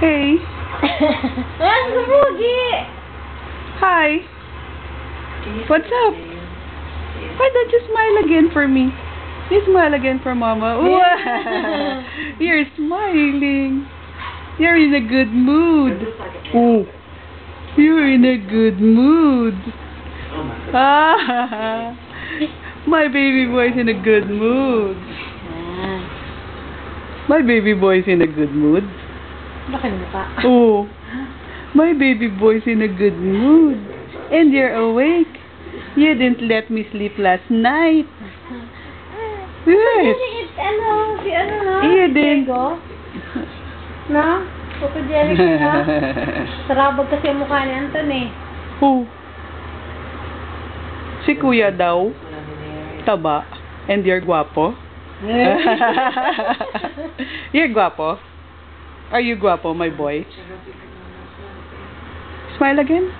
Hey. Ang sumugi! Hi. What's up? Why don't you smile again for me? You smile again for Mama. You're smiling. You're in a good mood. Oh. You're in a good mood. Ah. My baby boy's in a good mood. My baby boy's in a good mood. Laki ng mukha. Oh. My baby boy's in a good mood. And you're awake. You didn't let me sleep last night. Yes. Si, ano, si ano na? Din. Diego? Na? Photogenic na? Sarabag kasi ang mukha ni Anton eh. Who? Si kuya daw. Taba. And you're guapo. you're guapo. Are you guapo, my boy? Smile again.